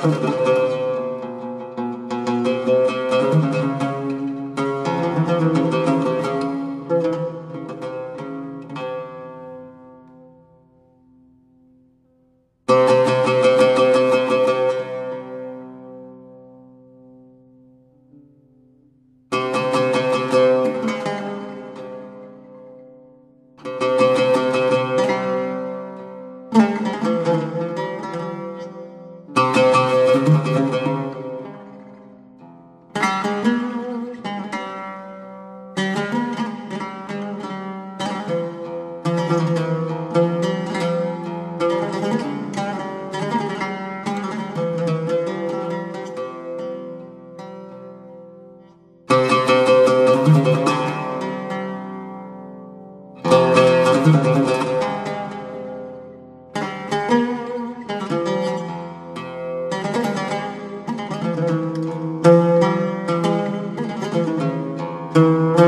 Thank Música